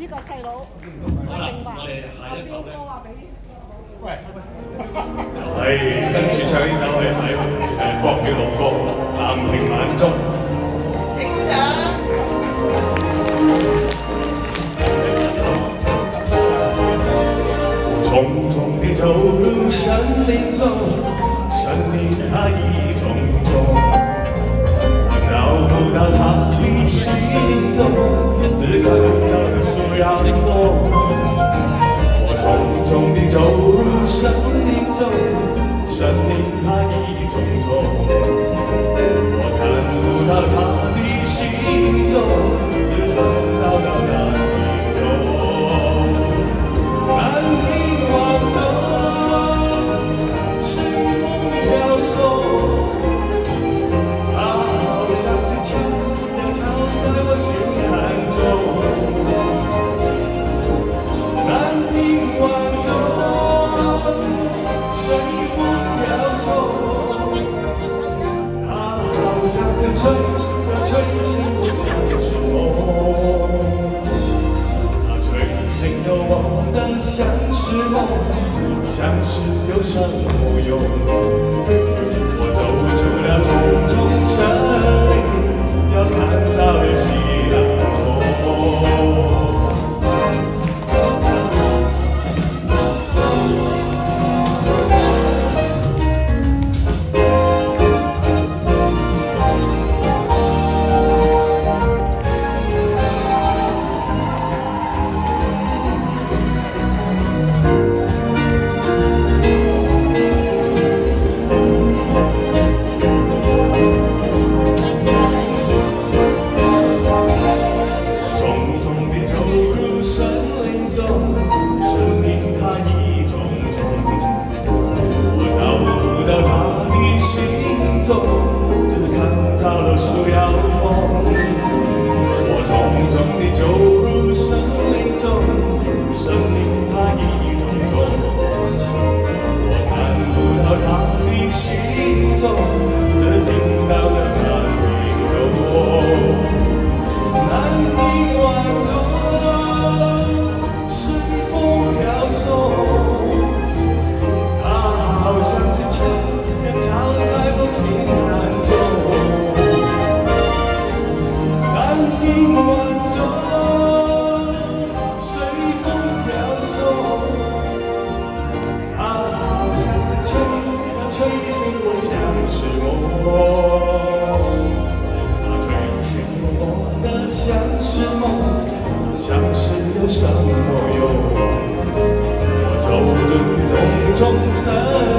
呢个细佬，好啦，我哋哥一俾。喂，系跟住唱呢首《诶国语老歌》，南屏晚钟。听住啊！我匆匆地走入森林中，森林它一重重，找不到他的去踪，只看到。我匆匆地走，向你中。它好像是醒梦。它吹醒了我的，梦，有什么用。我走出了重重山。心中。那推是我的，像是梦，像是有什么用？我走进重重城。